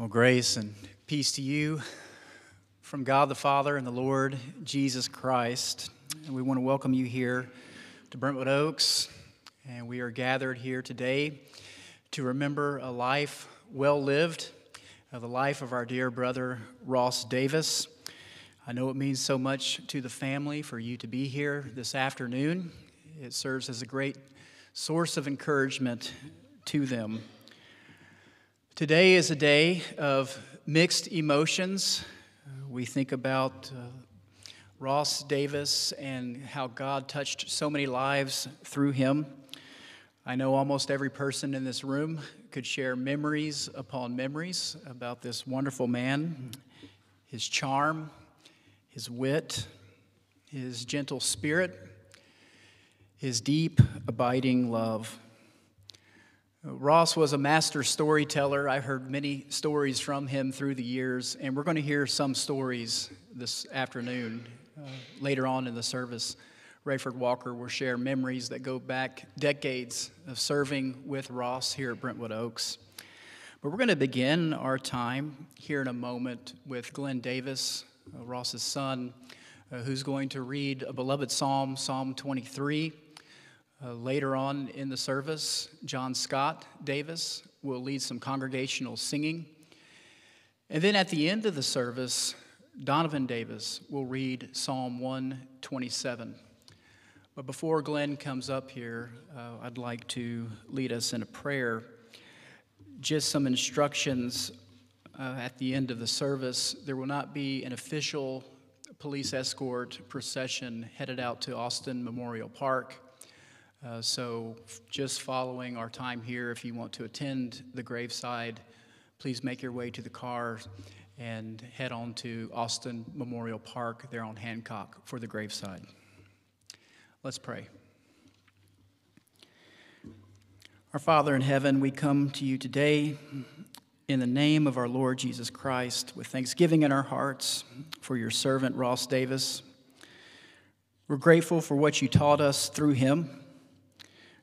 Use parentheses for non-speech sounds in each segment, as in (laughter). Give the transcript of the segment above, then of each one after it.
Well, grace and peace to you from God the Father and the Lord Jesus Christ. And we want to welcome you here to Brentwood Oaks. And we are gathered here today to remember a life well lived, uh, the life of our dear brother Ross Davis. I know it means so much to the family for you to be here this afternoon. It serves as a great source of encouragement to them. Today is a day of mixed emotions. We think about uh, Ross Davis and how God touched so many lives through him. I know almost every person in this room could share memories upon memories about this wonderful man, his charm, his wit, his gentle spirit, his deep, abiding love. Ross was a master storyteller. I've heard many stories from him through the years, and we're going to hear some stories this afternoon. Uh, later on in the service, Rayford Walker will share memories that go back decades of serving with Ross here at Brentwood Oaks. But we're going to begin our time here in a moment with Glenn Davis, uh, Ross's son, uh, who's going to read a beloved psalm, Psalm 23. Uh, later on in the service, John Scott Davis will lead some congregational singing. And then at the end of the service, Donovan Davis will read Psalm 127. But before Glenn comes up here, uh, I'd like to lead us in a prayer. Just some instructions uh, at the end of the service. There will not be an official police escort procession headed out to Austin Memorial Park. Uh, so, just following our time here, if you want to attend the graveside, please make your way to the car and head on to Austin Memorial Park there on Hancock for the graveside. Let's pray. Our Father in heaven, we come to you today in the name of our Lord Jesus Christ with thanksgiving in our hearts for your servant Ross Davis. We're grateful for what you taught us through him.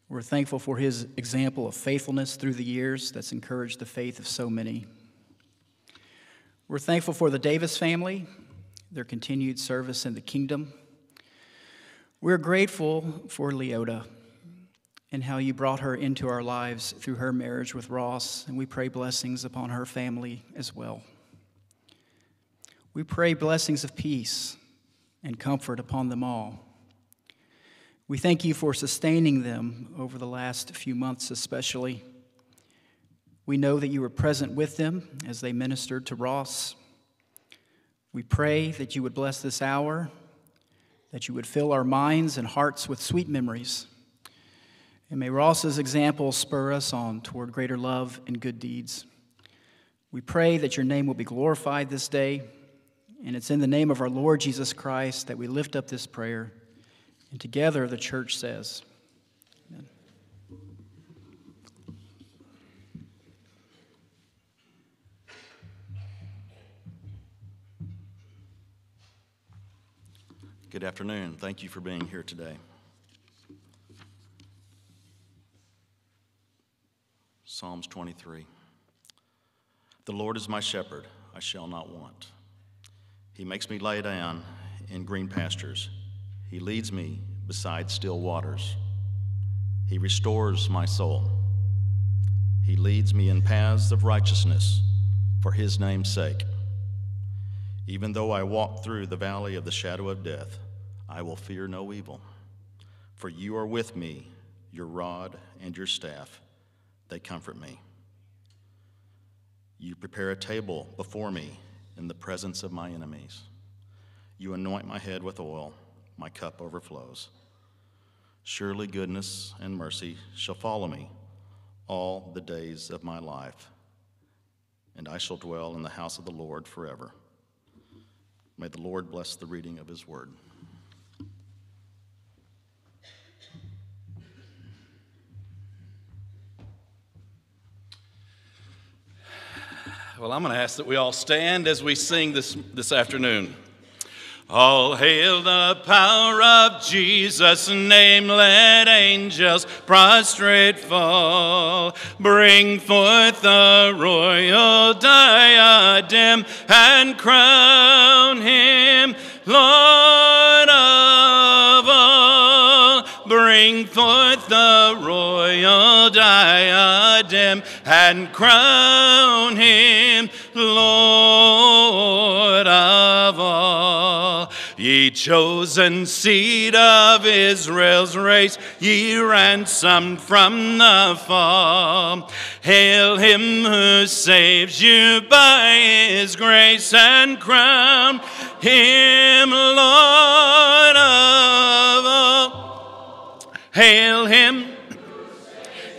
We're thankful for his example of faithfulness through the years that's encouraged the faith of so many. We're thankful for the Davis family, their continued service in the kingdom. We're grateful for Leota and how you brought her into our lives through her marriage with Ross, and we pray blessings upon her family as well. We pray blessings of peace and comfort upon them all. We thank you for sustaining them over the last few months, especially. We know that you were present with them as they ministered to Ross. We pray that you would bless this hour, that you would fill our minds and hearts with sweet memories. And may Ross's example spur us on toward greater love and good deeds. We pray that your name will be glorified this day, and it's in the name of our Lord Jesus Christ that we lift up this prayer. And together the church says. Good afternoon. Thank you for being here today. Psalms 23. The Lord is my shepherd, I shall not want. He makes me lie down in green pastures. He leads me beside still waters. He restores my soul. He leads me in paths of righteousness for his name's sake. Even though I walk through the valley of the shadow of death, I will fear no evil. For you are with me, your rod and your staff, they comfort me. You prepare a table before me in the presence of my enemies. You anoint my head with oil my cup overflows. Surely goodness and mercy shall follow me all the days of my life, and I shall dwell in the house of the Lord forever. May the Lord bless the reading of his word. Well, I'm going to ask that we all stand as we sing this, this afternoon. All hail the power of Jesus' name, let angels prostrate fall. Bring forth the royal diadem and crown him Lord of. Bring forth the royal diadem and crown him Lord of all. Ye chosen seed of Israel's race, ye ransomed from the fall. Hail him who saves you by his grace and crown him Lord of all. Hail him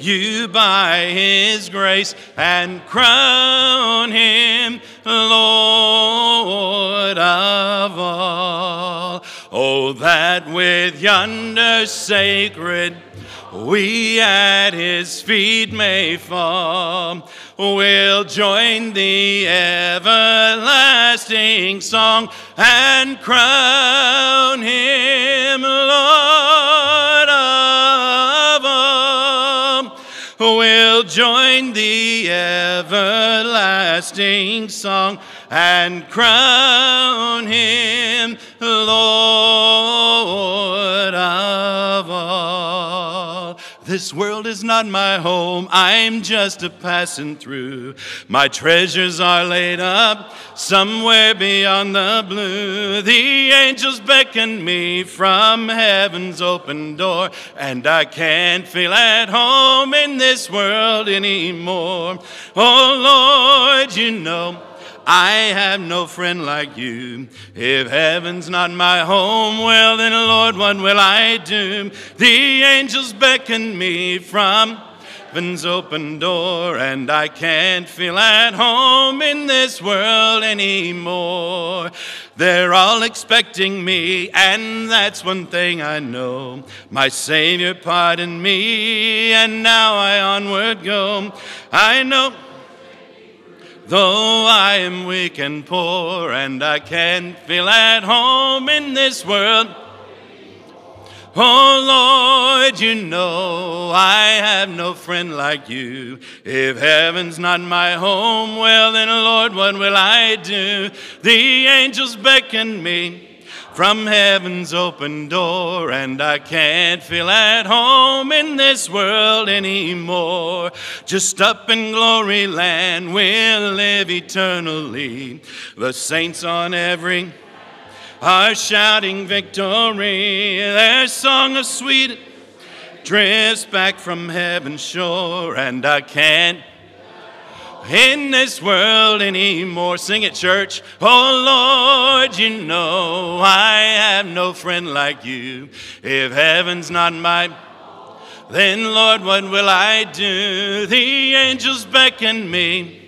you by his grace and crown him Lord of all. Oh, that with yonder sacred we at his feet may fall. We'll join the everlasting song and crown him Lord We'll join the everlasting song and crown him Lord This world is not my home, I'm just a passing through. My treasures are laid up somewhere beyond the blue. The angels beckon me from heaven's open door, and I can't feel at home in this world anymore. Oh Lord, you know. I have no friend like you. If heaven's not my home, well then, Lord, what will I do? The angels beckon me from heaven's open door, and I can't feel at home in this world anymore. They're all expecting me, and that's one thing I know. My Savior pardoned me, and now I onward go. I know. Though I am weak and poor, and I can't feel at home in this world. Oh Lord, you know I have no friend like you. If heaven's not my home, well then, Lord, what will I do? The angels beckon me from heaven's open door, and I can't feel at home in this world anymore. Just up in glory land, we'll live eternally. The saints on every are shouting victory. Their song of sweet drifts back from heaven's shore, and I can't in this world anymore. Sing it, church. Oh Lord, you know I have no friend like you. If heaven's not my then Lord, what will I do? The angels beckon me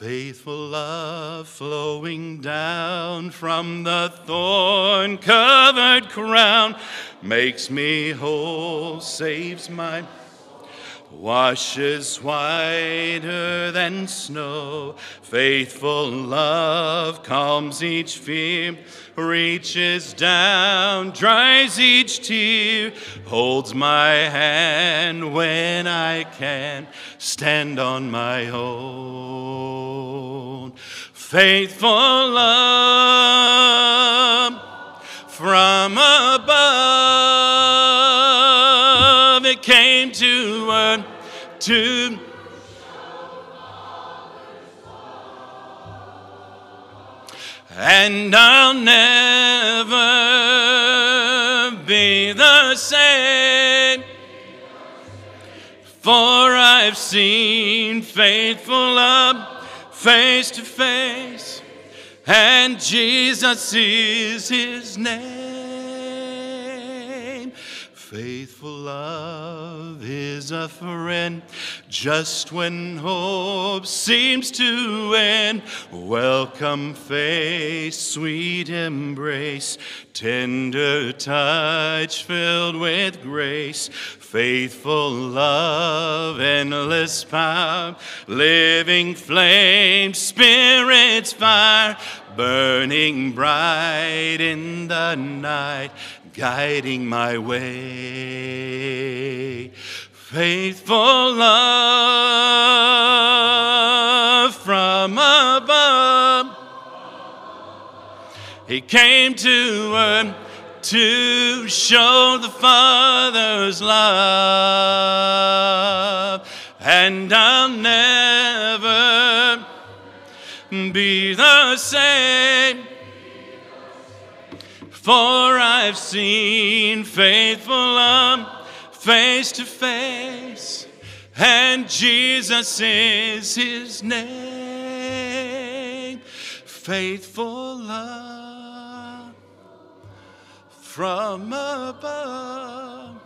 faithful love flowing down from the thorn covered crown makes me whole, saves my washes whiter than snow. Faithful love calms each fear, reaches down, dries each tear, holds my hand when I can stand on my own. Faithful love from above, to and I'll never be the same. For I've seen faithful love face to face, and Jesus is his name. Faithful love is a friend just when hope seems to end. Welcome face, sweet embrace, tender touch filled with grace. Faithful love, endless power, living flame, spirit's fire, burning bright in the night guiding my way. Faithful love from above. He came to earth to show the Father's love, and I'll never be the same. For I've seen faithful love face to face, and Jesus is his name. Faithful love from above.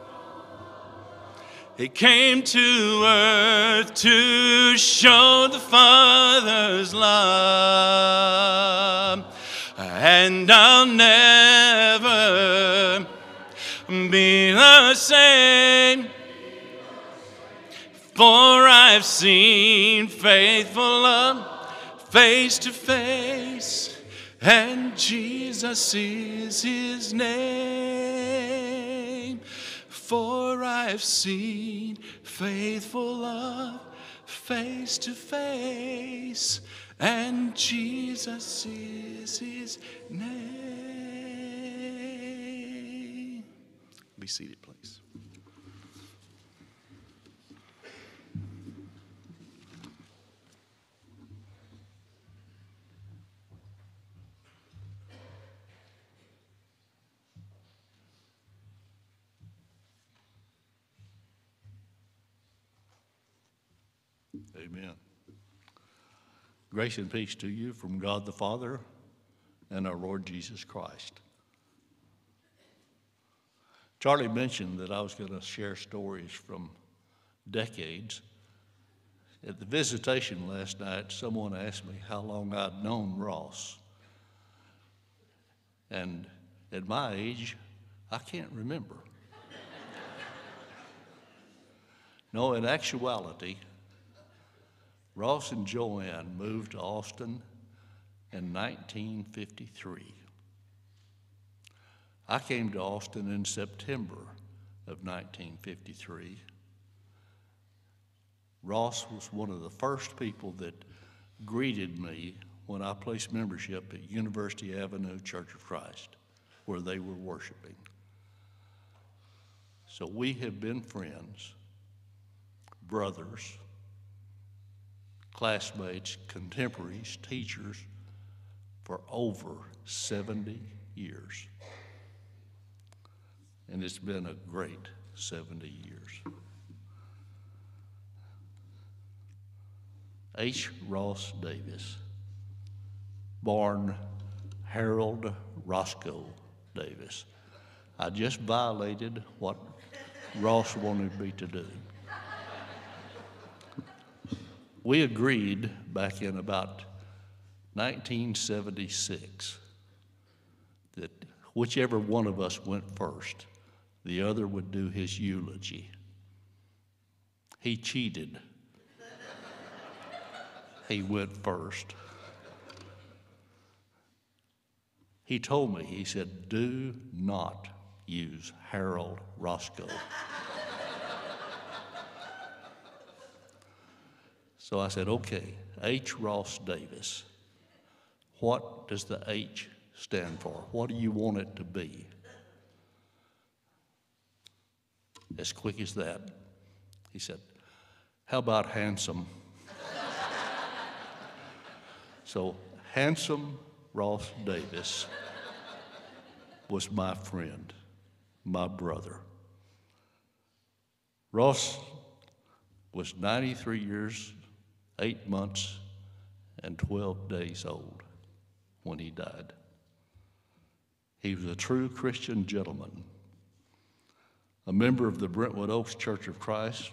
He came to earth to show the Father's love and I'll never be the same. For I've seen faithful love face to face, and Jesus is his name. For I've seen faithful love face to face and Jesus is his name. Be seated, please. Amen. Grace and peace to you from God the Father and our Lord Jesus Christ. Charlie mentioned that I was going to share stories from decades. At the visitation last night, someone asked me how long I'd known Ross. And at my age, I can't remember. (laughs) no, in actuality, Ross and Joanne moved to Austin in 1953. I came to Austin in September of 1953. Ross was one of the first people that greeted me when I placed membership at University Avenue Church of Christ, where they were worshiping. So we have been friends, brothers, classmates, contemporaries, teachers for over 70 years. And it's been a great 70 years. H. Ross Davis, born Harold Roscoe Davis. I just violated what Ross wanted me to do we agreed back in about 1976 that whichever one of us went first, the other would do his eulogy. He cheated. he went first. He told me, he said, do not use Harold Roscoe. So I said, okay, H. Ross Davis. What does the H stand for? What do you want it to be? As quick as that, he said, How about handsome? (laughs) so, handsome Ross Davis was my friend, my brother. Ross was 93 years eight months and 12 days old when he died. He was a true Christian gentleman. a member of the Brentwood Oaks Church of Christ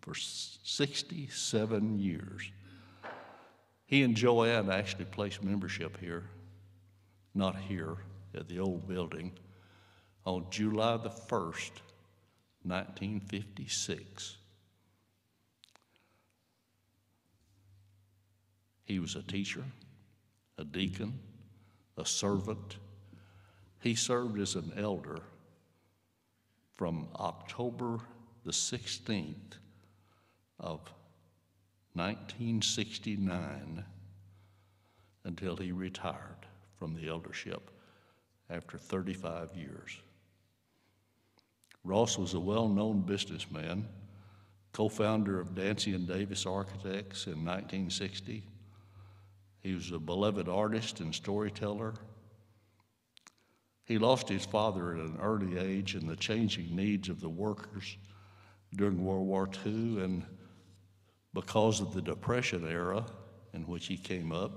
for 67 years. He and Joanne actually placed membership here, not here at the old building, on July the 1st, 1956. He was a teacher, a deacon, a servant. He served as an elder from October the 16th of 1969 until he retired from the eldership after 35 years. Ross was a well known businessman, co founder of Dancy and Davis Architects in 1960. He was a beloved artist and storyteller. He lost his father at an early age in the changing needs of the workers during World War II, and because of the Depression era in which he came up,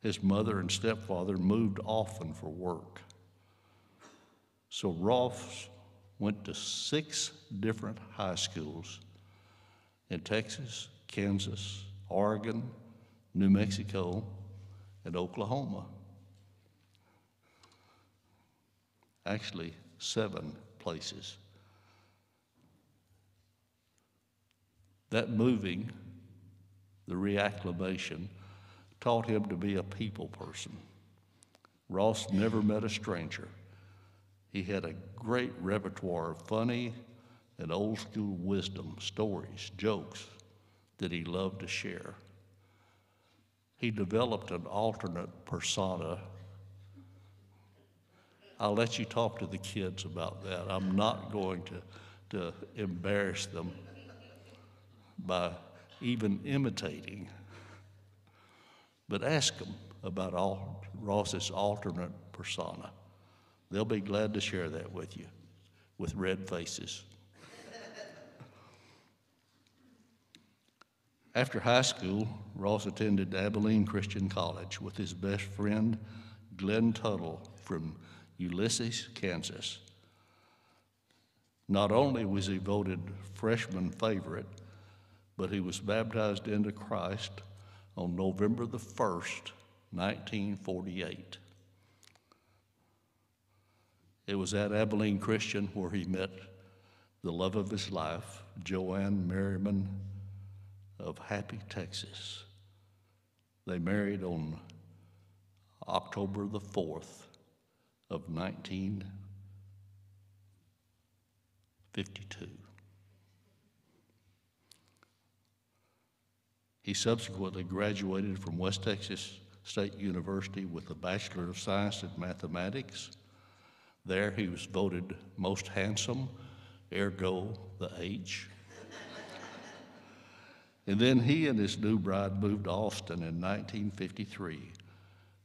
his mother and stepfather moved often for work. So Ross went to six different high schools in Texas, Kansas, Oregon, New Mexico, and Oklahoma. Actually, seven places. That moving, the reacclimation, taught him to be a people person. Ross never met a stranger. He had a great repertoire of funny and old school wisdom, stories, jokes that he loved to share. He developed an alternate persona. I'll let you talk to the kids about that. I'm not going to, to embarrass them by even imitating. But ask them about all, Ross's alternate persona. They'll be glad to share that with you with red faces. After high school, Ross attended Abilene Christian College with his best friend, Glenn Tuttle from Ulysses, Kansas. Not only was he voted freshman favorite, but he was baptized into Christ on November the 1st, 1948. It was at Abilene Christian where he met the love of his life, Joanne Merriman of Happy, Texas. They married on October the 4th of 1952. He subsequently graduated from West Texas State University with a Bachelor of Science in Mathematics. There he was voted most handsome, ergo the H. and then he and his new bride moved to Austin in 1953,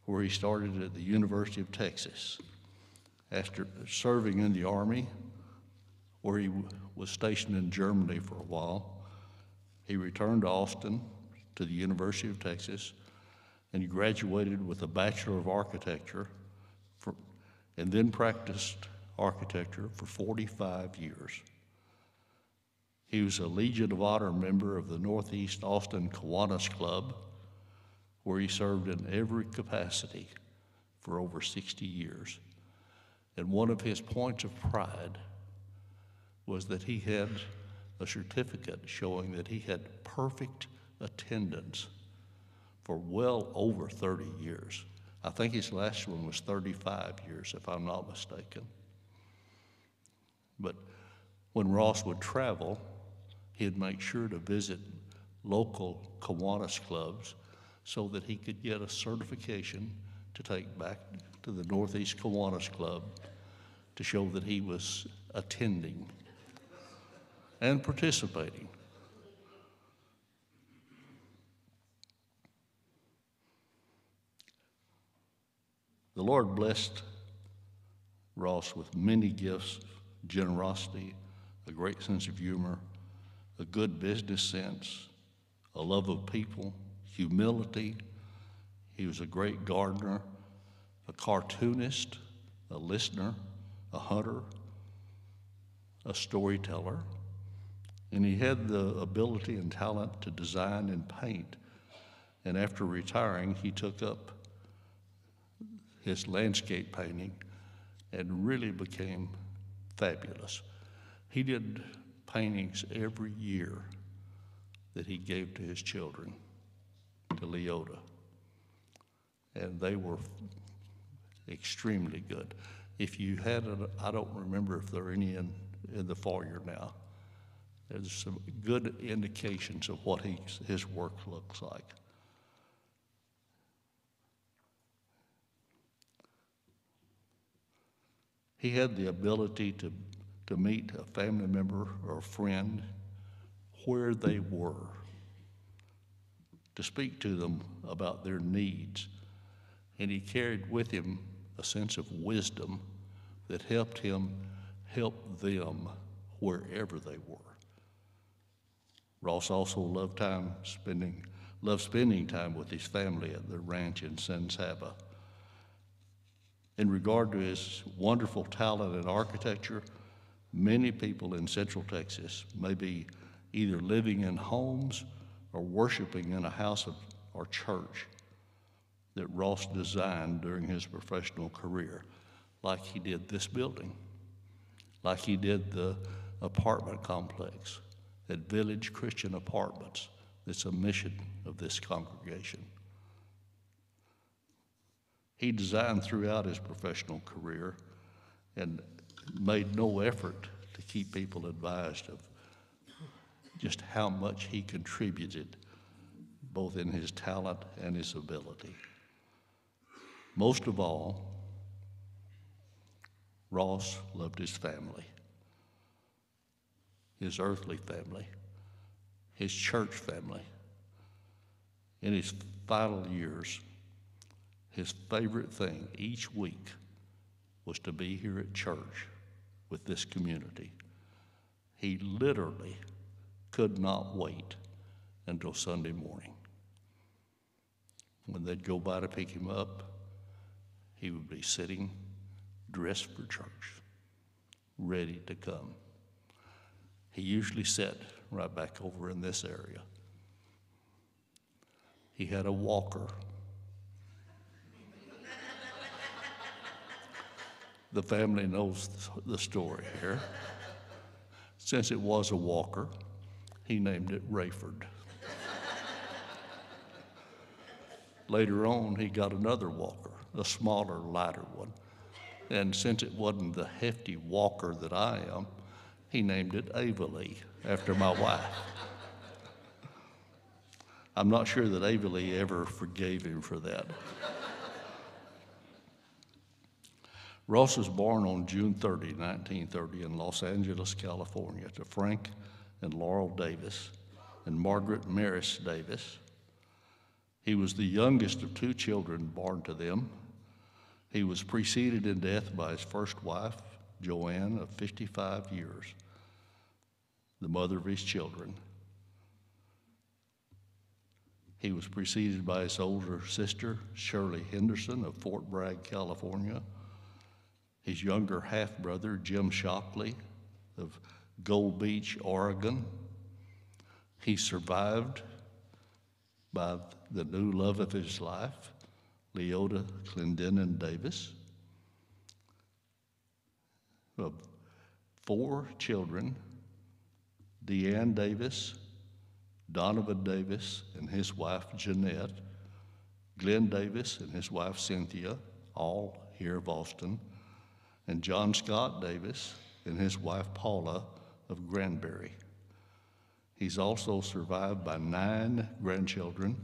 where he started at the University of Texas. After serving in the Army, where he was stationed in Germany for a while, he returned to Austin to the University of Texas and graduated with a Bachelor of Architecture for, and then practiced architecture for 45 years. He was a Legion of Honor member of the Northeast Austin Kiwanis Club, where he served in every capacity for over 60 years. And one of his points of pride was that he had a certificate showing that he had perfect attendance for well over 30 years. I think his last one was 35 years, if I'm not mistaken. But when Ross would travel, he'd make sure to visit local Kiwanis clubs so that he could get a certification to take back to the Northeast Kiwanis Club to show that he was attending and participating. The Lord blessed Ross with many gifts generosity, a great sense of humor, a good business sense, a love of people, humility. He was a great gardener, a cartoonist, a listener, a hunter, a storyteller, and he had the ability and talent to design and paint. And after retiring, he took up his landscape painting and really became fabulous. He did paintings every year that he gave to his children, to Leota. And they were extremely good. If you had it, I don't remember if there are any in, in the foyer now. There's some good indications of what he, his work looks like. He had the ability to, to meet a family member or a friend where they were, to speak to them about their needs. And he carried with him a sense of wisdom that helped him help them wherever they were. Ross also loved time spending, loved spending time with his family at the ranch in San Saba. In regard to his wonderful talent in architecture, many people in Central Texas may be either living in homes or worshiping in a house of, or church that Ross designed during his professional career, like he did this building, like he did the apartment complex at Village Christian Apartments. That's a mission of this congregation. He designed throughout his professional career and made no effort to keep people advised of just how much he contributed, both in his talent and his ability. Most of all, Ross loved his family, his earthly family, his church family. In his final years, his favorite thing each week was to be here at church with this community. He literally could not wait until Sunday morning. When they'd go by to pick him up, he would be sitting dressed for church, ready to come. He usually sat right back over in this area. He had a walker The family knows the story here. Since it was a walker, he named it Rayford. Later on, he got another walker, a smaller, lighter one. And since it wasn't the hefty walker that I am, he named it Avalee after my wife. I'm not sure that Avalee ever forgave him for that. Ross was born on June 30, 1930, in Los Angeles, California, to Frank and Laurel Davis and Margaret Maris Davis. He was the youngest of two children born to them. He was preceded in death by his first wife, Joanne, of 55 years, the mother of his children. He was preceded by his older sister, Shirley Henderson of Fort Bragg, California his younger half brother, Jim Shockley of Gold Beach, Oregon. He survived by the new love of his life, Leota Clendenin Davis. Of four children, Deanne Davis, Donovan Davis and his wife Jeanette, Glenn Davis and his wife Cynthia, all here of Austin, and John Scott Davis and his wife Paula of Granbury. He's also survived by nine grandchildren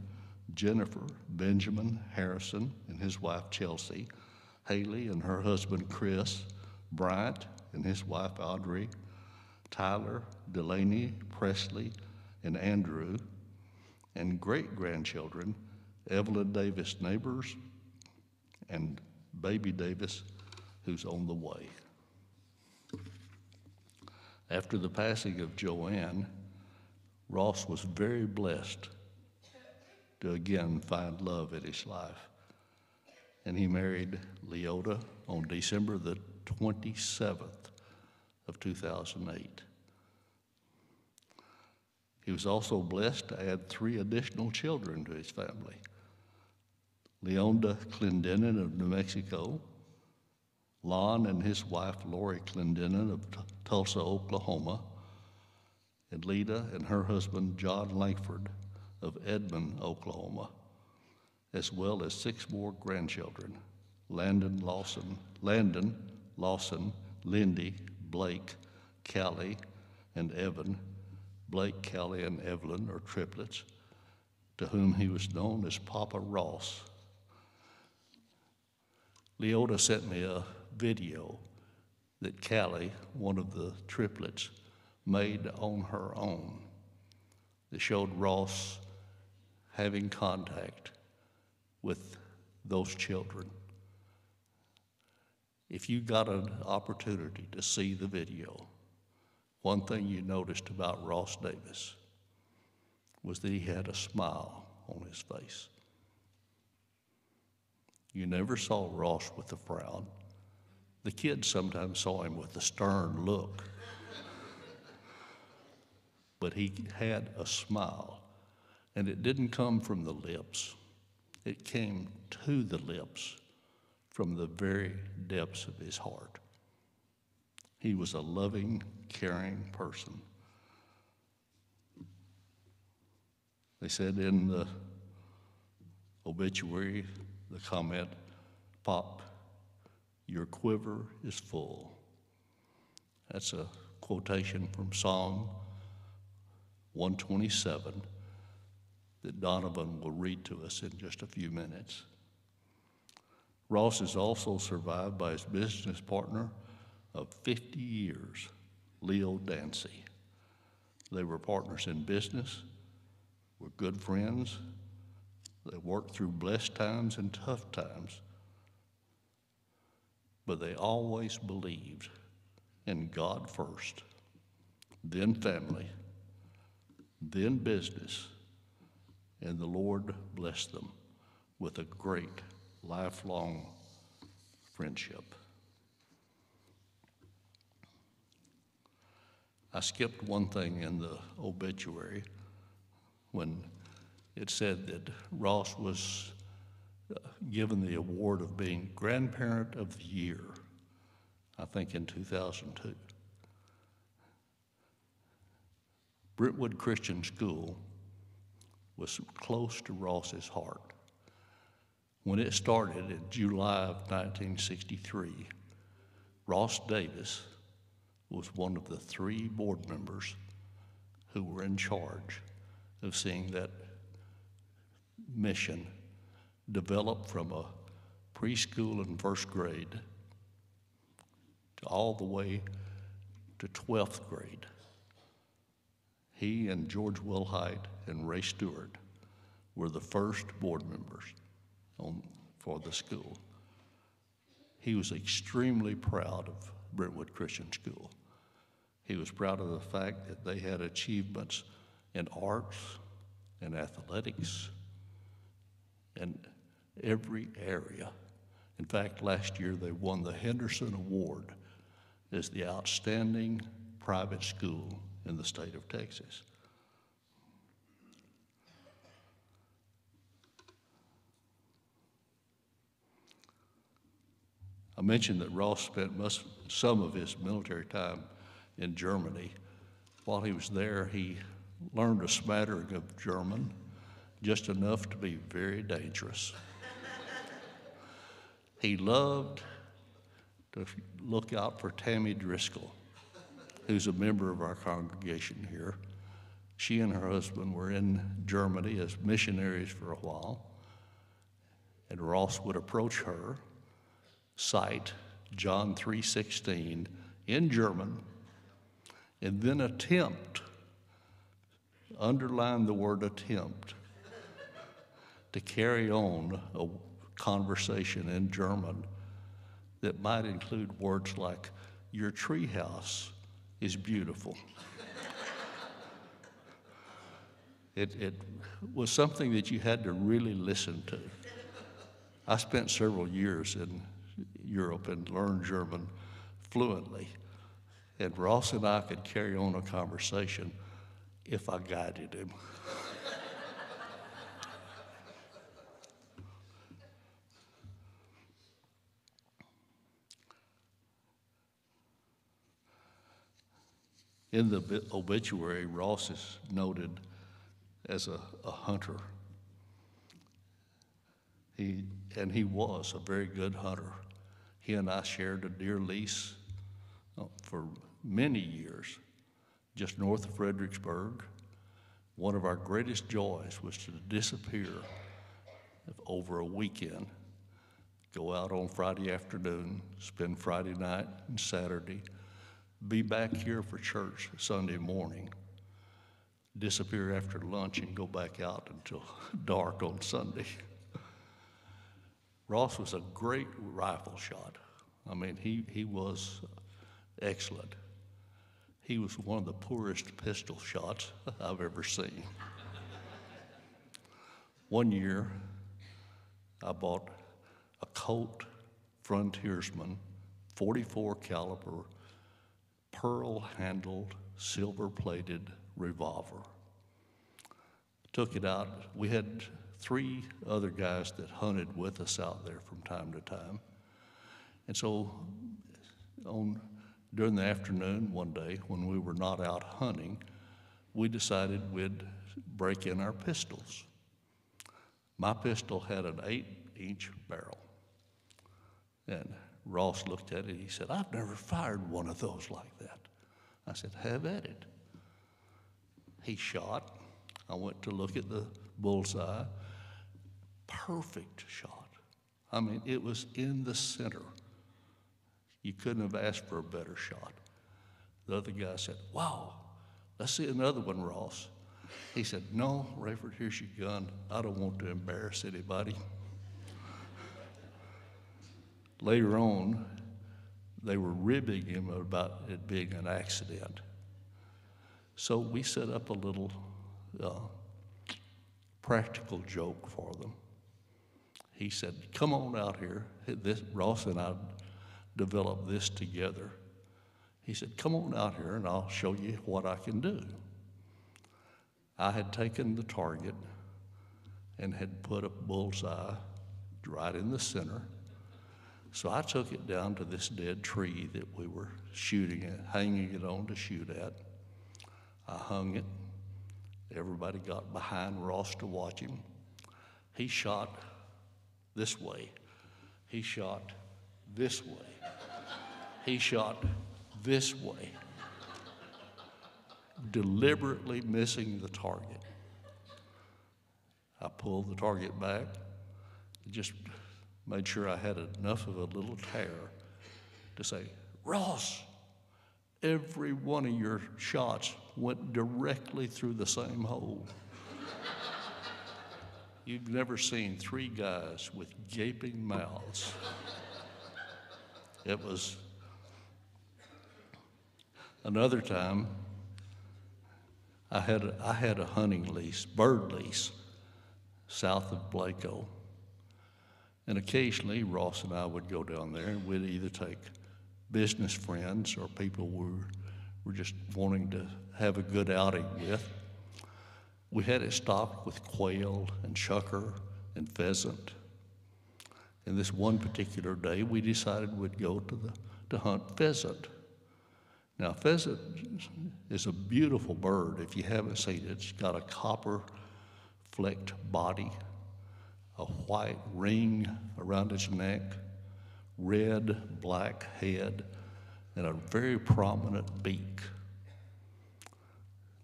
Jennifer, Benjamin, Harrison, and his wife Chelsea, Haley and her husband Chris, Bryant and his wife Audrey, Tyler, Delaney, Presley, and Andrew, and great grandchildren Evelyn Davis Neighbors and baby Davis who's on the way. After the passing of Joanne, Ross was very blessed to again find love in his life. And he married Leota on December the 27th of 2008. He was also blessed to add three additional children to his family. Leonda Clendenin of New Mexico, Lon and his wife Lori Clendenin of Tulsa, Oklahoma, and Lita and her husband John Langford of Edmond, Oklahoma, as well as six more grandchildren Landon Lawson, Landon, Lawson, Lindy, Blake, Callie, and Evan. Blake, Callie, and Evelyn are triplets, to whom he was known as Papa Ross. Leota sent me a video that Callie, one of the triplets, made on her own that showed Ross having contact with those children. If you got an opportunity to see the video, one thing you noticed about Ross Davis was that he had a smile on his face. You never saw Ross with a frown. The kids sometimes saw him with a stern look. but he had a smile, and it didn't come from the lips, it came to the lips from the very depths of his heart. He was a loving, caring person. They said in the obituary, the comment, Pop, your quiver is full. That's a quotation from Psalm 127 that Donovan will read to us in just a few minutes. Ross is also survived by his business partner of 50 years, Leo Dancy. They were partners in business, were good friends. They worked through blessed times and tough times. But they always believed in God first, then family, then business, and the Lord blessed them with a great lifelong friendship. I skipped one thing in the obituary when it said that Ross was given the award of being Grandparent of the Year, I think in 2002. Brentwood Christian School was close to Ross's heart. When it started in July of 1963, Ross Davis was one of the three board members who were in charge of seeing that mission develop from a preschool and first grade to all the way to 12th grade. He and George Wilhite and Ray Stewart were the first board members on, for the school. He was extremely proud of Brentwood Christian School. He was proud of the fact that they had achievements in arts and athletics and every area. In fact, last year they won the Henderson Award as the outstanding private school in the state of Texas. I mentioned that Ross spent most, some of his military time in Germany. While he was there, he learned a smattering of German, just enough to be very dangerous. He loved to look out for Tammy Driscoll, who's a member of our congregation here. She and her husband were in Germany as missionaries for a while, and Ross would approach her, cite John 3:16 in German, and then attempt, underline the word attempt, to carry on a conversation in German that might include words like, Your treehouse is beautiful. it, it was something that you had to really listen to. I spent several years in Europe and learned German fluently. And Ross and I could carry on a conversation if I guided him. In the obituary, Ross is noted as a, a hunter. He, and he was a very good hunter. He and I shared a deer lease uh, for many years, just north of Fredericksburg. One of our greatest joys was to disappear over a weekend, go out on Friday afternoon, spend Friday night and Saturday, be back here for church Sunday morning, disappear after lunch and go back out until (laughs) dark on Sunday. Ross was a great rifle shot. I mean, he, he was excellent. He was one of the poorest pistol shots (laughs) I've ever seen. One year, I bought a Colt Frontiersman 44 caliber, pearl handled, silver plated revolver. Took it out. We had three other guys that hunted with us out there from time to time. And so on during the afternoon one day when we were not out hunting, we decided we'd break in our pistols. My pistol had an eight inch barrel. And Ross looked at it. He said, I've never fired one of those like that. I said, Have at it. He shot. I went to look at the bullseye. Perfect shot. I mean, it was in the center. You couldn't have asked for a better shot. The other guy said, Wow, let's see another one, Ross. He said, No, Rayford, here's your gun. I don't want to embarrass anybody. Later on, they were ribbing him about it being an accident. So we set up a little uh, practical joke for them. He said, Come on out here. This, Ross and I developed this together. He said, Come on out here and I'll show you what I can do. I had taken the target and had put a bullseye right in the center. So I took it down to this dead tree that we were shooting at, hanging it on to shoot at. I hung it. Everybody got behind Ross to watch him. He shot this way. He shot this way. He shot this way, deliberately missing the target. I pulled the target back, just made sure I had enough of a little tear to say, Ross, every one of your shots went directly through the same hole. You've never seen three guys with gaping mouths. It was another time. I had a, I had a hunting lease, bird lease, south of Blanco, and occasionally Ross and I would go down there, and we'd either take business friends or people we were, were just wanting to have a good outing with. We had it stocked with quail and chukar and pheasant. And this one particular day, we decided we'd go to, the, to hunt pheasant. Now, pheasant is a beautiful bird. If you haven't seen it, it's got a copper flecked body, a white ring around its neck, red, black head, and a very prominent beak.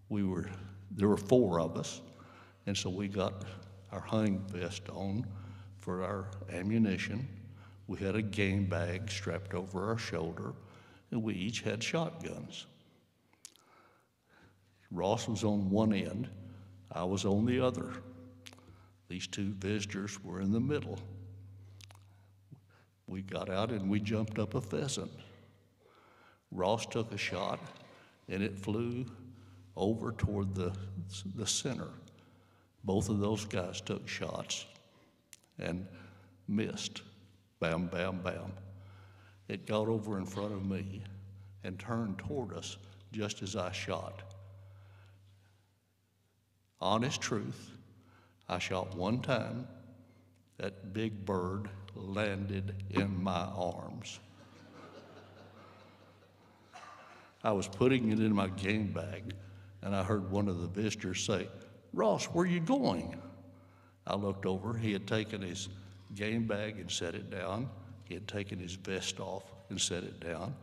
We were, there were four of us, and so we got our hunting vest on for our ammunition. We had a game bag strapped over our shoulder, and we each had shotguns. Ross was on one end, I was on the other. These two visitors were in the middle. We got out and we jumped up a pheasant. Ross took a shot and it flew over toward the, the center. Both of those guys took shots and missed. Bam, bam, bam. It got over in front of me and turned toward us just as I shot. Honest truth, I shot one time. That big bird landed in my arms. I was putting it in my game bag, and I heard one of the visitors say, Ross, where are you going? I looked over. He had taken his game bag and set it down. He had taken his vest off and set it down.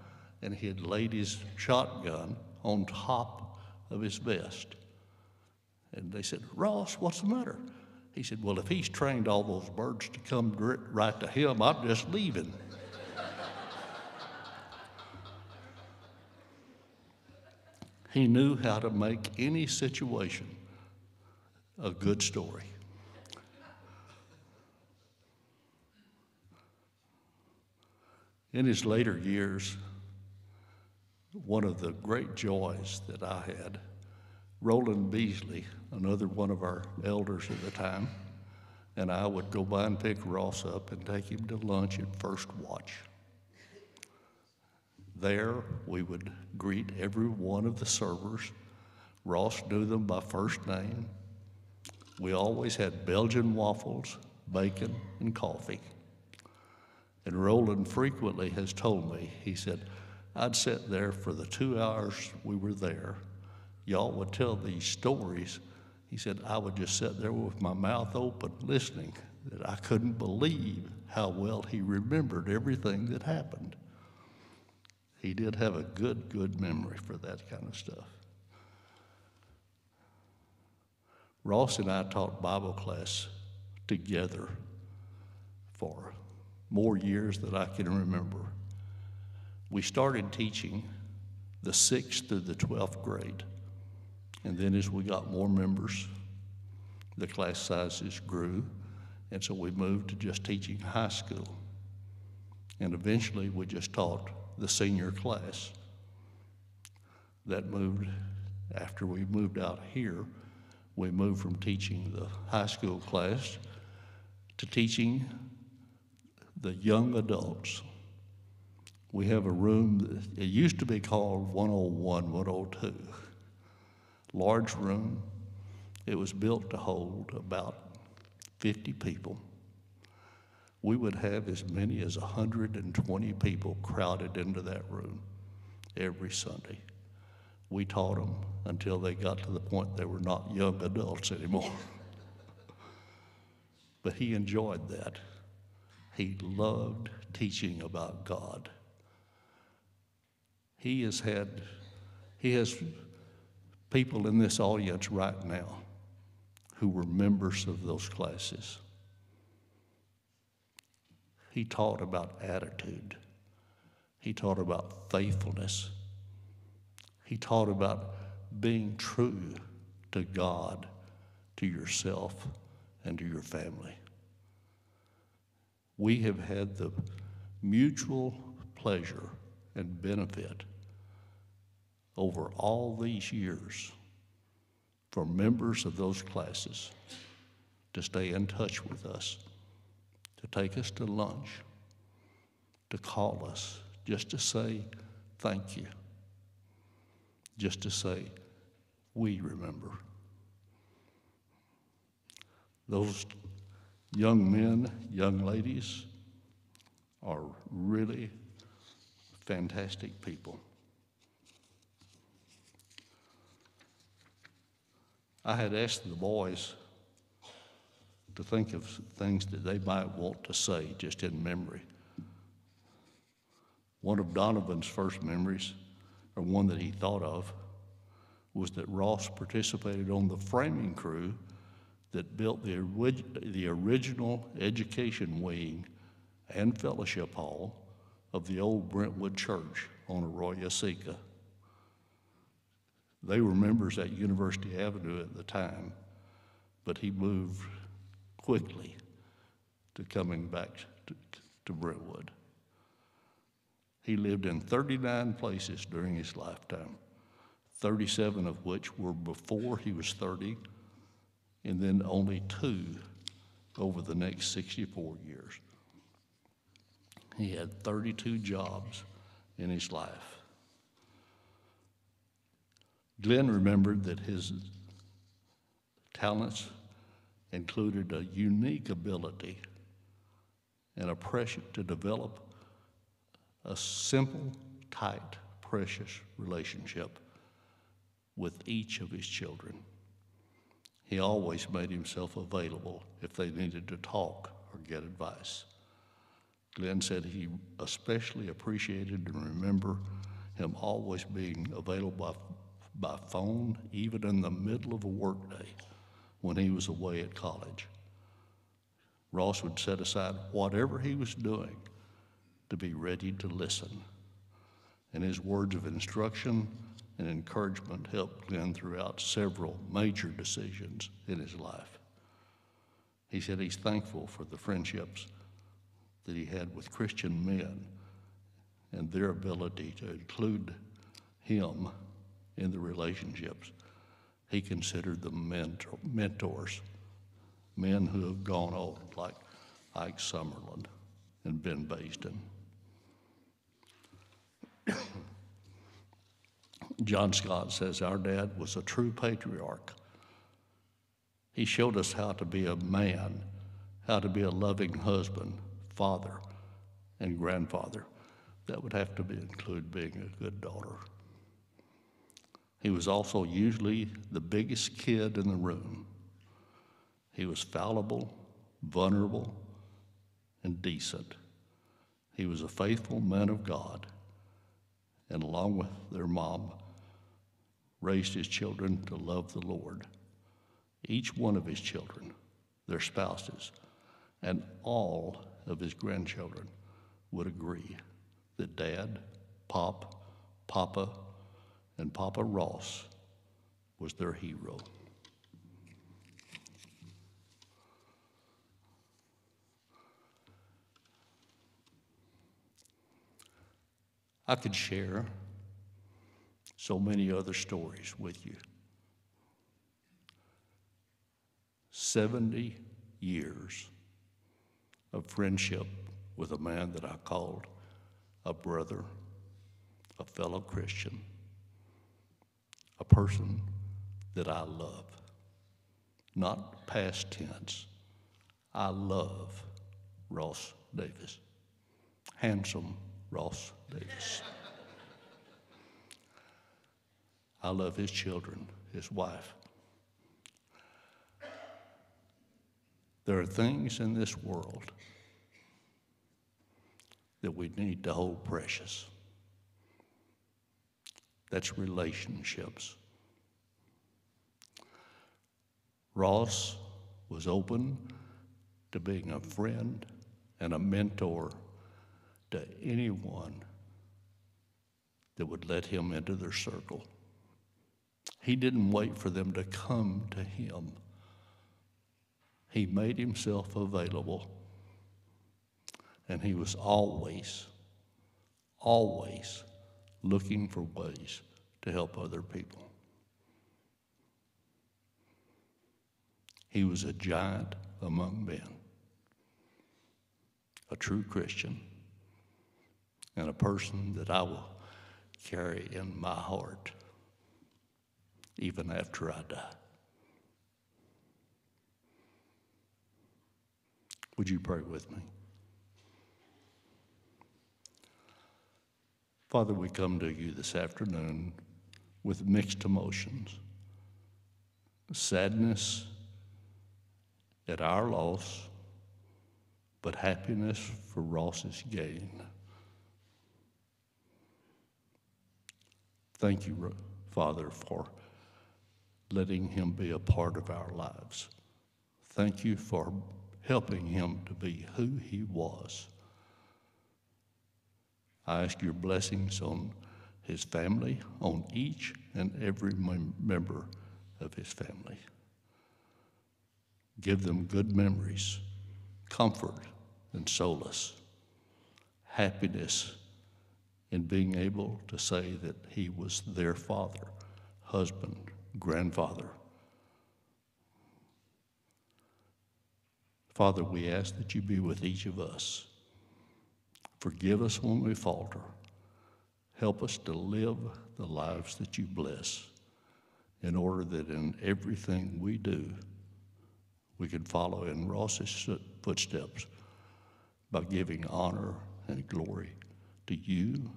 And he had laid his shotgun on top of his vest. And they said, Ross, what's the matter? He said, Well, if he's trained all those birds to come right to him, I'm just leaving. he knew how to make any situation a good story. In his later years, one of the great joys that I had, Roland Beasley, another one of our elders at the time, and I would go by and pick Ross up and take him to lunch at First Watch. There, we would greet every one of the servers. Ross knew them by first name. We always had Belgian waffles, bacon, and coffee. And Roland frequently has told me, he said, I'd sit there for the two hours we were there. Y'all would tell these stories. He said, I would just sit there with my mouth open listening, that I couldn't believe how well he remembered everything that happened. He did have a good, good memory for that kind of stuff. Ross and I taught Bible class together for more years than I can remember. We started teaching the sixth through the 12th grade. And then as we got more members, the class sizes grew. And so we moved to just teaching high school. And eventually we just taught the senior class. That moved, after we moved out here, we moved from teaching the high school class to teaching the young adults. We have a room, it used to be called 101, 102. Large room. It was built to hold about 50 people. We would have as many as 120 people crowded into that room every Sunday. We taught them until they got to the point they were not young adults anymore. (laughs) but he enjoyed that. He loved teaching about God. He has had, he has people in this audience right now who were members of those classes. He taught about attitude. He taught about faithfulness. He taught about being true to God, to yourself, and to your family we have had the mutual pleasure and benefit over all these years for members of those classes to stay in touch with us, to take us to lunch, to call us, just to say thank you, just to say we remember. Those young men, young ladies are really fantastic people. I had asked the boys to think of things that they might want to say just in memory. One of Donovan's first memories, or one that he thought of, was that Ross participated on the framing crew that built the, the original education wing and fellowship hall of the old Brentwood Church on Arroyo Seco. They were members at University Avenue at the time, but he moved quickly to coming back to, to Brentwood. He lived in 39 places during his lifetime, 37 of which were before he was 30 and then only two over the next 64 years. He had 32 jobs in his life. Glenn remembered that his talents included a unique ability and a pressure to develop a simple, tight, precious relationship with each of his children. He always made himself available if they needed to talk or get advice. Glenn said he especially appreciated and remember him always being available by, phone, even in the middle of a workday when he was away at college. Ross would set aside whatever he was doing to be ready to listen. And his words of instruction and encouragement helped Glenn throughout several major decisions in his life. He said he's thankful for the friendships that he had with Christian men and their ability to include him in the relationships. He considered them mentor, mentors, men who have gone on, like Ike Summerlin and Ben Basden. (coughs) John Scott says our dad was a true patriarch. He showed us how to be a man, how to be a loving husband, father, and grandfather. That would have to be, include being a good daughter. He was also usually the biggest kid in the room. He was fallible, vulnerable, and decent. He was a faithful man of God, and along with their mom, raised his children to love the Lord. Each one of his children, their spouses, and all of his grandchildren would agree that Dad, Pop, Papa, and Papa Ross was their hero. I could share so many other stories with you. 70 years of friendship with a man that I called a brother, a fellow Christian, a person that I love. Not past tense. I love Ross Davis. Handsome Ross Davis. I love his children, his wife. There are things in this world that we need to hold precious. That's relationships. Ross was open to being a friend and a mentor to anyone that would let him into their circle. He didn't wait for them to come to him. He made himself available. And he was always, always looking for ways to help other people. He was a giant among men, a true Christian, and a person that I will carry in my heart even after I die. Would you pray with me? Father, we come to you this afternoon with mixed emotions sadness at our loss, but happiness for Ross's gain. Thank you, Father, for letting him be a part of our lives. Thank you for helping him to be who he was. I ask your blessings on his family, on each and every member of his family. Give them good memories, comfort and solace, happiness in being able to say that he was their father, husband, grandfather. Father, we ask that you be with each of us. Forgive us when we falter. Help us to live the lives that you bless. in order that in everything we do, we could follow in Ross's footsteps by giving honor and glory to you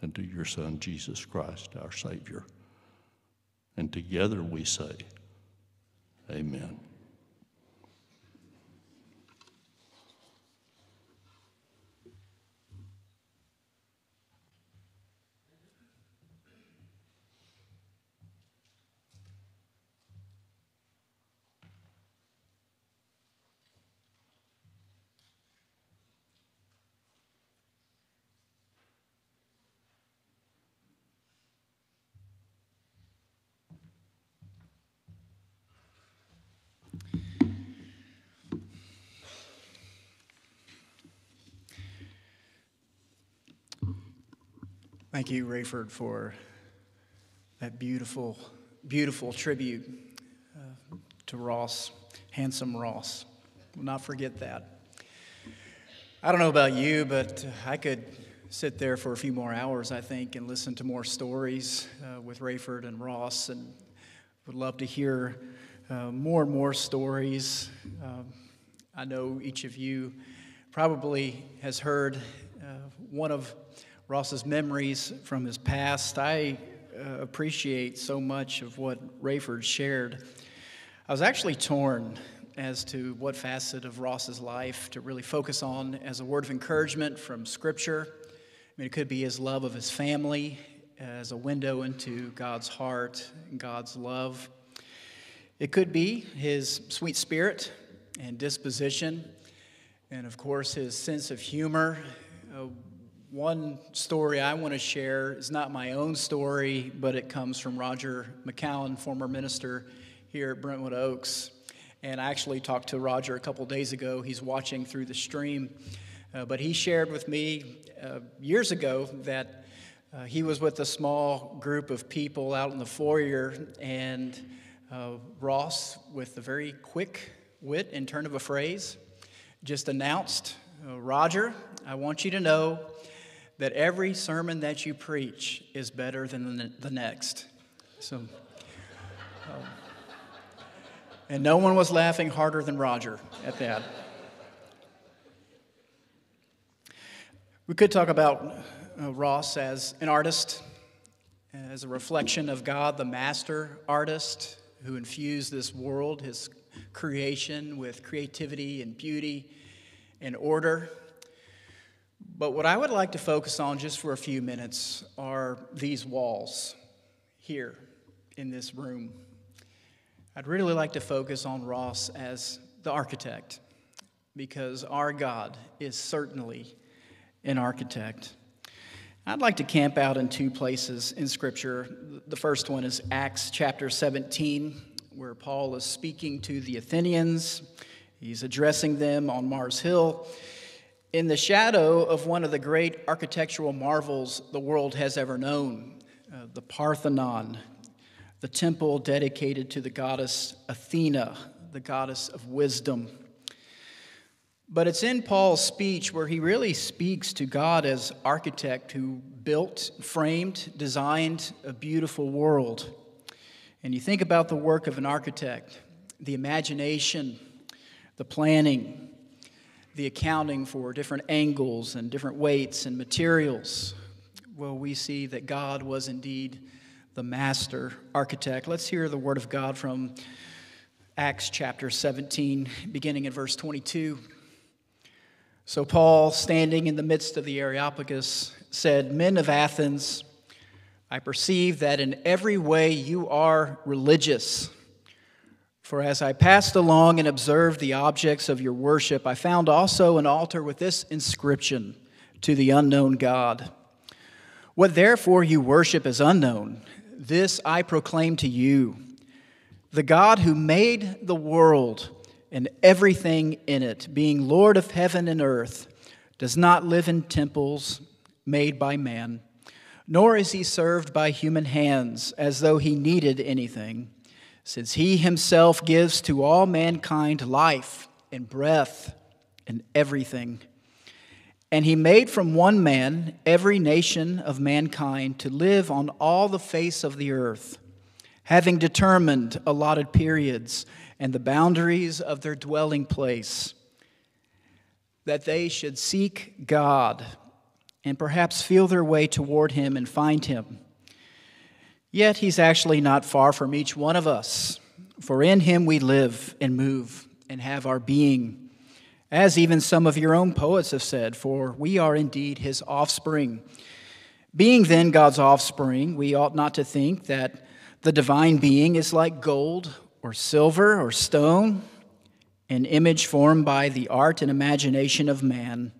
and to your Son, Jesus Christ, our Savior. And together we say, Amen. Thank you, Rayford, for that beautiful, beautiful tribute uh, to Ross, handsome Ross. We'll not forget that. I don't know about you, but I could sit there for a few more hours, I think, and listen to more stories uh, with Rayford and Ross, and would love to hear uh, more and more stories. Um, I know each of you probably has heard uh, one of Ross's memories from his past. I uh, appreciate so much of what Rayford shared. I was actually torn as to what facet of Ross's life to really focus on as a word of encouragement from Scripture. I mean, it could be his love of his family as a window into God's heart God's love. It could be his sweet spirit and disposition, and of course, his sense of humor. Uh, one story I want to share is not my own story, but it comes from Roger McCowan, former minister here at Brentwood Oaks. And I actually talked to Roger a couple days ago. He's watching through the stream. Uh, but he shared with me uh, years ago that uh, he was with a small group of people out in the foyer, and uh, Ross, with a very quick wit and turn of a phrase, just announced uh, Roger, I want you to know that every sermon that you preach is better than the, the next. So, um, and no one was laughing harder than Roger at that. We could talk about uh, Ross as an artist, as a reflection of God, the master artist who infused this world, his creation, with creativity and beauty and order. But what I would like to focus on just for a few minutes are these walls here in this room. I'd really like to focus on Ross as the architect because our God is certainly an architect. I'd like to camp out in two places in Scripture. The first one is Acts chapter 17, where Paul is speaking to the Athenians. He's addressing them on Mars Hill in the shadow of one of the great architectural marvels the world has ever known uh, the Parthenon, the temple dedicated to the goddess Athena, the goddess of wisdom. But it's in Paul's speech where he really speaks to God as architect who built, framed, designed a beautiful world. And you think about the work of an architect, the imagination, the planning, the accounting for different angles and different weights and materials, well, we see that God was indeed the master architect. Let's hear the word of God from Acts chapter 17, beginning in verse 22. So, Paul, standing in the midst of the Areopagus, said, Men of Athens, I perceive that in every way you are religious. For as I passed along and observed the objects of your worship, I found also an altar with this inscription to the unknown God. What therefore you worship as unknown, this I proclaim to you. The God who made the world and everything in it, being Lord of heaven and earth, does not live in temples made by man, nor is he served by human hands as though he needed anything since he himself gives to all mankind life and breath and everything. And he made from one man every nation of mankind to live on all the face of the earth, having determined allotted periods and the boundaries of their dwelling place, that they should seek God and perhaps feel their way toward Him and find Him. Yet He's actually not far from each one of us, for in Him we live and move and have our being. As even some of your own poets have said, for we are indeed His offspring. Being then God's offspring, we ought not to think that the divine being is like gold or silver or stone, an image formed by the art and imagination of man.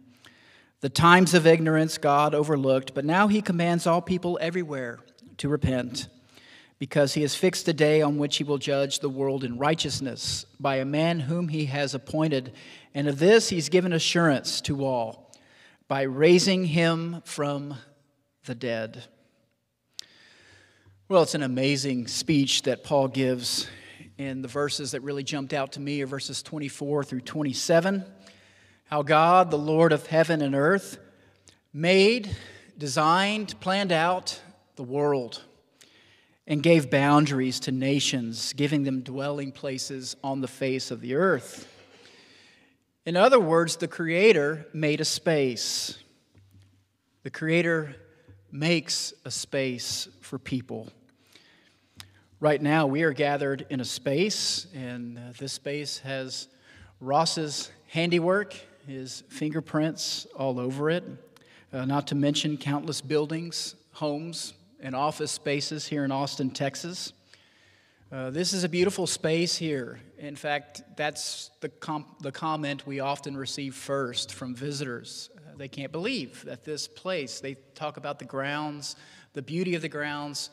The times of ignorance God overlooked, but now he commands all people everywhere to repent, because he has fixed a day on which he will judge the world in righteousness by a man whom he has appointed. And of this he's given assurance to all by raising him from the dead. Well, it's an amazing speech that Paul gives. And the verses that really jumped out to me are verses 24 through 27. How God, the Lord of heaven and earth, made, designed, planned out the world and gave boundaries to nations, giving them dwelling places on the face of the earth. In other words, the Creator made a space. The Creator makes a space for people. Right now, we are gathered in a space, and uh, this space has Ross's handiwork, his fingerprints all over it, uh, not to mention countless buildings, homes, and office spaces here in Austin, Texas. Uh, this is a beautiful space here. In fact, that's the, the comment we often receive first from visitors. Uh, they can't believe that this place, they talk about the grounds, the beauty of the grounds,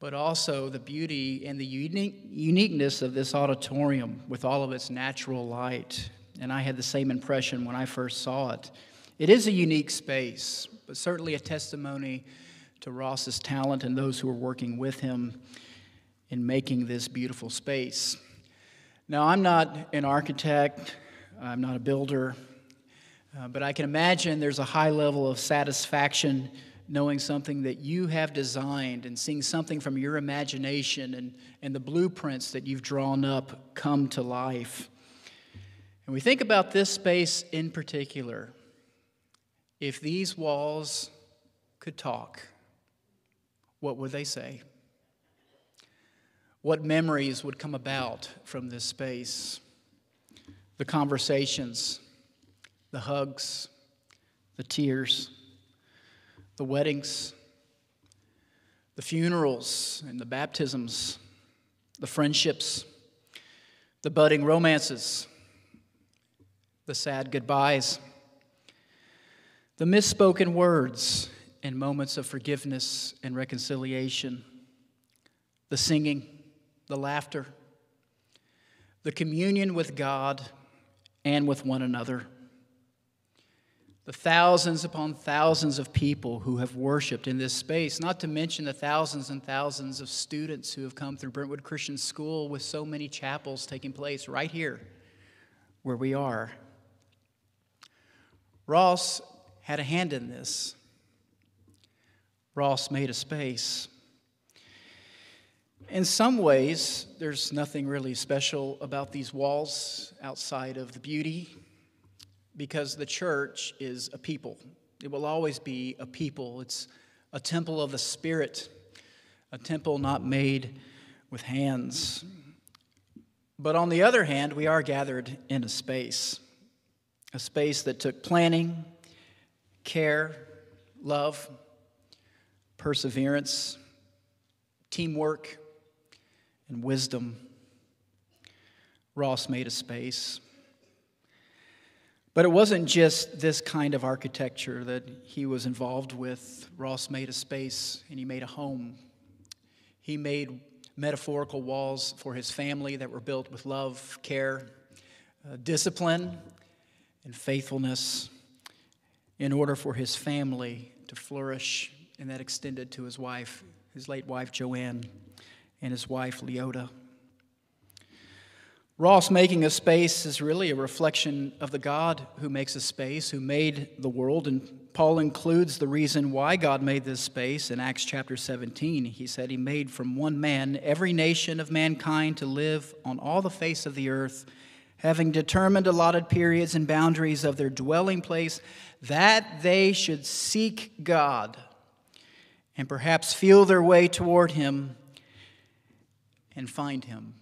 but also the beauty and the unique, uniqueness of this auditorium with all of its natural light. And I had the same impression when I first saw it. It is a unique space, but certainly a testimony to Ross's talent and those who are working with him in making this beautiful space. Now, I'm not an architect, I'm not a builder, uh, but I can imagine there's a high level of satisfaction knowing something that you have designed and seeing something from your imagination and, and the blueprints that you've drawn up come to life. And we think about this space in particular. If these walls could talk, what would they say? What memories would come about from this space? The conversations, the hugs, the tears the weddings, the funerals and the baptisms, the friendships, the budding romances, the sad goodbyes, the misspoken words and moments of forgiveness and reconciliation, the singing, the laughter, the communion with God and with one another the thousands upon thousands of people who have worshiped in this space, not to mention the thousands and thousands of students who have come through Brentwood Christian School with so many chapels taking place right here where we are. Ross had a hand in this. Ross made a space. In some ways, there's nothing really special about these walls outside of the beauty because the church is a people. It will always be a people. It's a temple of the Spirit, a temple not made with hands. But on the other hand, we are gathered in a space, a space that took planning, care, love, perseverance, teamwork, and wisdom. Ross made a space. But it wasn't just this kind of architecture that he was involved with. Ross made a space and he made a home. He made metaphorical walls for his family that were built with love, care, uh, discipline, and faithfulness in order for his family to flourish. And that extended to his wife, his late wife Joanne, and his wife Leota. Ross making a space is really a reflection of the God who makes a space, who made the world. And Paul includes the reason why God made this space in Acts chapter 17. He said he made from one man every nation of mankind to live on all the face of the earth, having determined allotted periods and boundaries of their dwelling place, that they should seek God and perhaps feel their way toward him and find him.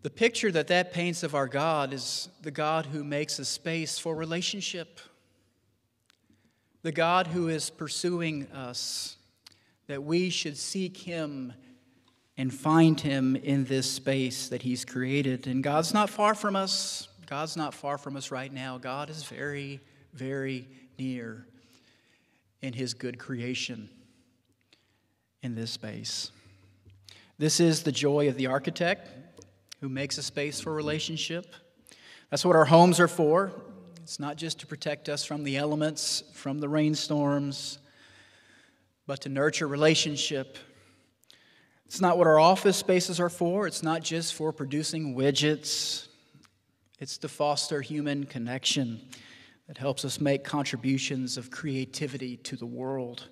The picture that that paints of our God is the God who makes a space for relationship, the God who is pursuing us, that we should seek Him and find Him in this space that He's created. And God's not far from us. God's not far from us right now. God is very, very near in His good creation in this space. This is the joy of the architect who makes a space for relationship. That's what our homes are for. It's not just to protect us from the elements, from the rainstorms, but to nurture relationship. It's not what our office spaces are for. It's not just for producing widgets. It's to foster human connection that helps us make contributions of creativity to the world.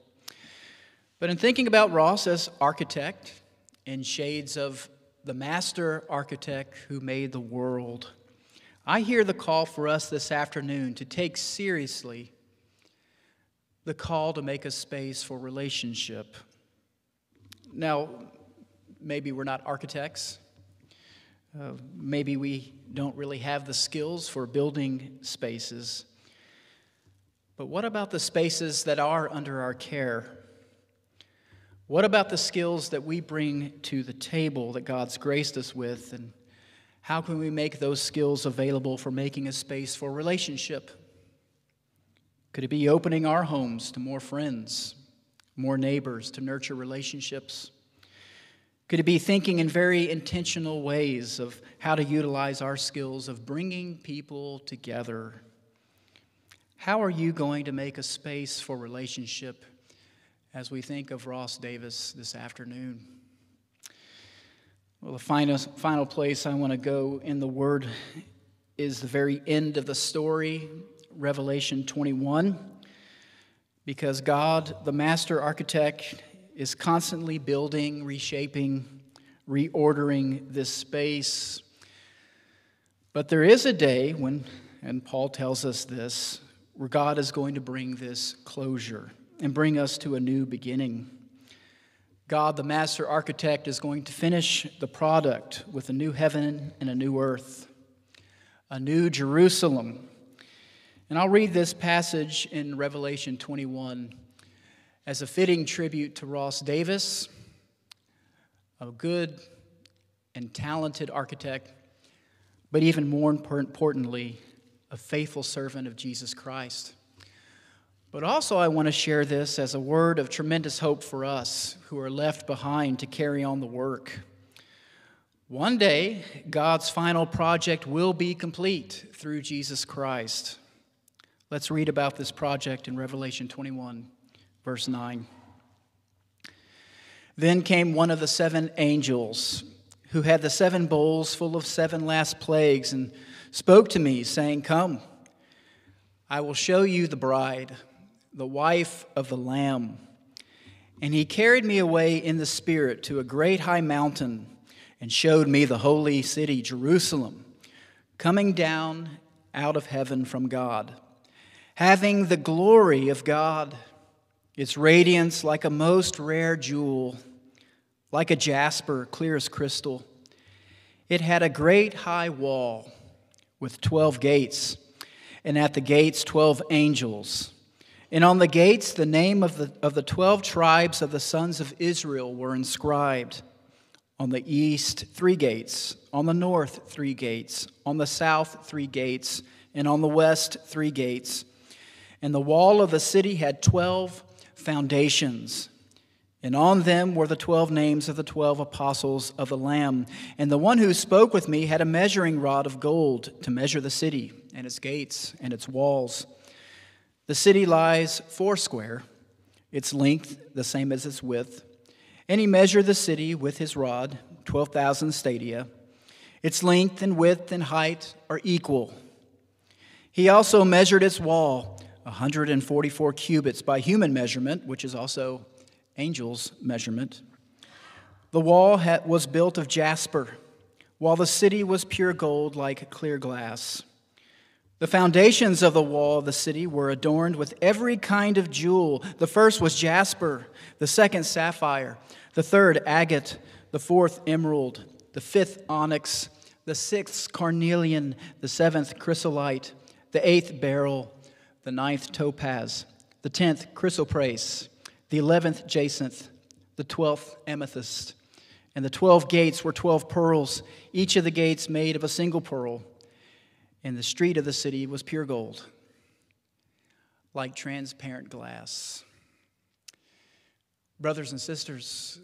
But in thinking about Ross as architect in shades of the master architect who made the world. I hear the call for us this afternoon to take seriously the call to make a space for relationship. Now, maybe we're not architects. Uh, maybe we don't really have the skills for building spaces. But what about the spaces that are under our care? What about the skills that we bring to the table that God's graced us with? And how can we make those skills available for making a space for relationship? Could it be opening our homes to more friends, more neighbors, to nurture relationships? Could it be thinking in very intentional ways of how to utilize our skills of bringing people together? How are you going to make a space for relationship as we think of Ross Davis this afternoon. Well, the final, final place I want to go in the Word is the very end of the story, Revelation 21, because God, the master architect, is constantly building, reshaping, reordering this space. But there is a day when, and Paul tells us this, where God is going to bring this closure and bring us to a new beginning. God, the master architect, is going to finish the product with a new heaven and a new earth, a new Jerusalem. And I'll read this passage in Revelation 21 as a fitting tribute to Ross Davis, a good and talented architect, but even more importantly, a faithful servant of Jesus Christ. But also, I want to share this as a word of tremendous hope for us who are left behind to carry on the work. One day, God's final project will be complete through Jesus Christ. Let's read about this project in Revelation 21, verse 9. Then came one of the seven angels who had the seven bowls full of seven last plagues and spoke to me, saying, Come, I will show you the bride the wife of the Lamb. And he carried me away in the Spirit to a great high mountain and showed me the holy city, Jerusalem, coming down out of heaven from God, having the glory of God, its radiance like a most rare jewel, like a jasper, clear as crystal. It had a great high wall with 12 gates, and at the gates, 12 angels and on the gates, the name of the, of the 12 tribes of the sons of Israel were inscribed. On the east, three gates. On the north, three gates. On the south, three gates. And on the west, three gates. And the wall of the city had 12 foundations. And on them were the 12 names of the 12 apostles of the Lamb. And the one who spoke with me had a measuring rod of gold to measure the city and its gates and its walls. The city lies foursquare, its length the same as its width. And he measured the city with his rod, 12,000 stadia. Its length and width and height are equal. He also measured its wall, 144 cubits by human measurement, which is also angel's measurement. The wall was built of jasper, while the city was pure gold like clear glass. The foundations of the wall of the city were adorned with every kind of jewel. The first was jasper, the second, sapphire, the third, agate, the fourth, emerald, the fifth, onyx, the sixth, carnelian, the seventh, chrysolite, the eighth, beryl, the ninth, topaz, the tenth, chrysoprase, the eleventh, jacinth, the twelfth, amethyst. And the twelve gates were twelve pearls, each of the gates made of a single pearl and the street of the city was pure gold, like transparent glass. Brothers and sisters,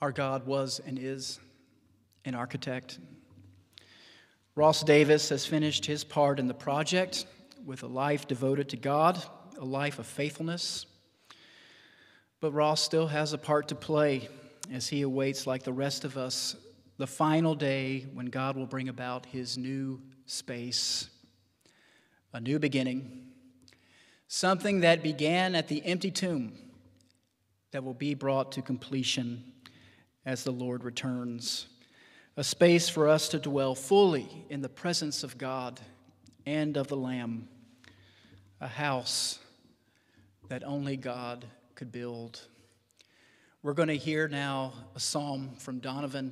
our God was and is an architect. Ross Davis has finished his part in the project with a life devoted to God, a life of faithfulness. But Ross still has a part to play as he awaits, like the rest of us, the final day when God will bring about his new space, a new beginning, something that began at the empty tomb that will be brought to completion as the Lord returns, a space for us to dwell fully in the presence of God and of the Lamb, a house that only God could build. We're going to hear now a psalm from Donovan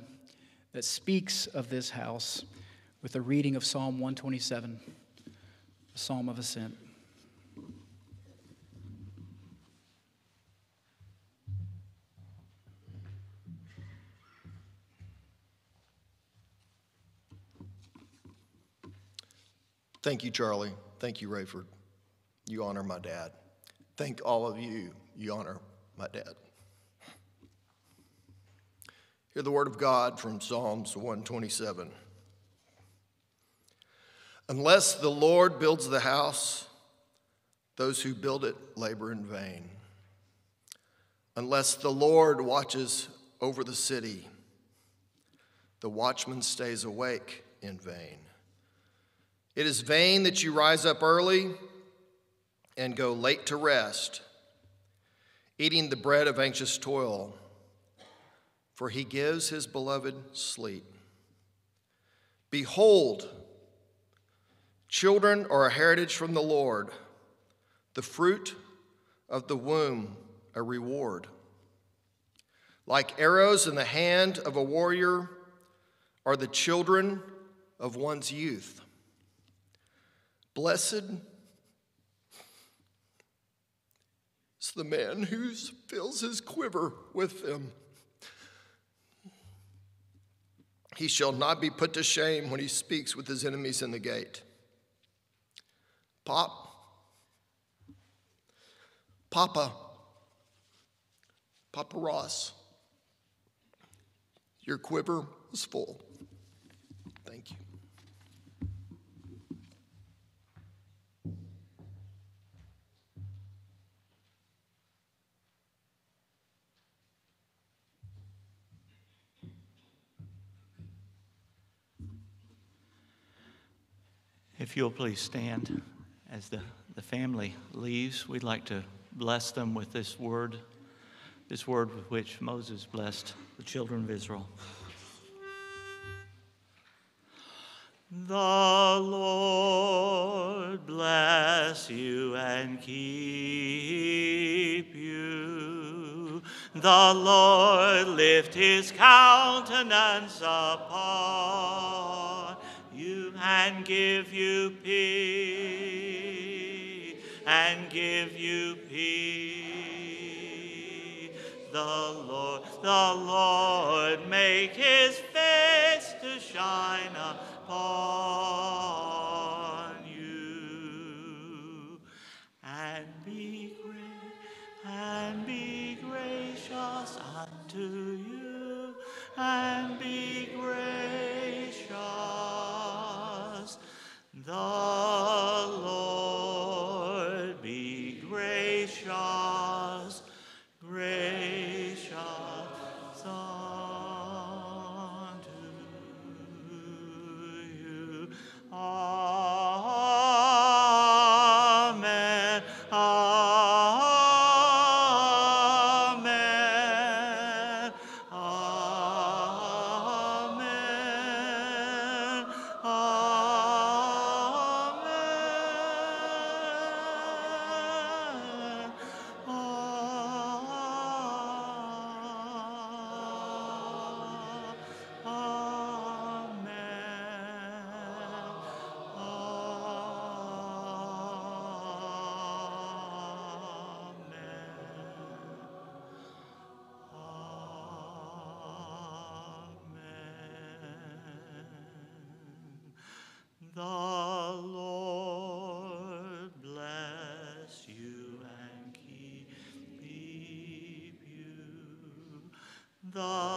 that speaks of this house with a reading of Psalm 127, a psalm of ascent. Thank you, Charlie. Thank you, Rayford. You honor my dad. Thank all of you. You honor my dad. Hear the word of God from Psalms 127. Unless the Lord builds the house, those who build it labor in vain. Unless the Lord watches over the city, the watchman stays awake in vain. It is vain that you rise up early and go late to rest, eating the bread of anxious toil, for he gives his beloved sleep. Behold, Children are a heritage from the Lord, the fruit of the womb, a reward. Like arrows in the hand of a warrior are the children of one's youth. Blessed is the man who fills his quiver with them. He shall not be put to shame when he speaks with his enemies in the gate. Pop, Papa, Papa Ross, your quiver is full. Thank you. If you'll please stand as the, the family leaves, we'd like to bless them with this word, this word with which Moses blessed the children of Israel. The Lord bless you and keep you. The Lord lift his countenance upon you and give you peace and give you peace. The Lord, the Lord make his face to shine upon you and be great and be gracious unto you and be The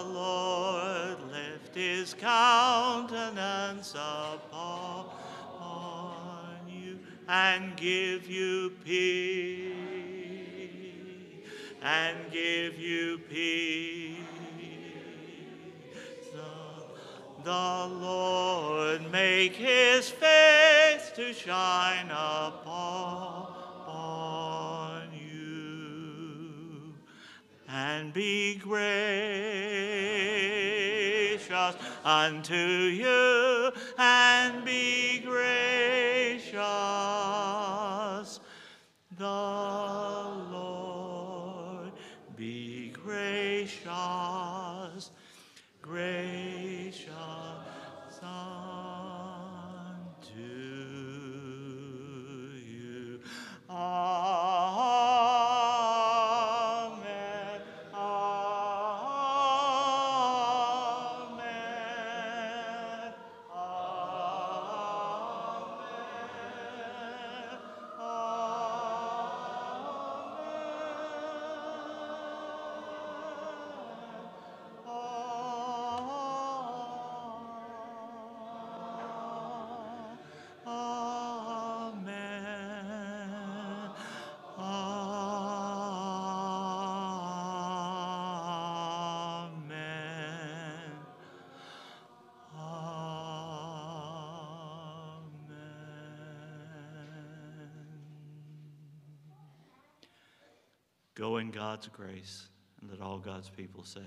Lord lift his countenance upon you and give you peace. And give you peace. The, the Lord make his face to shine upon God's grace and let all God's people say.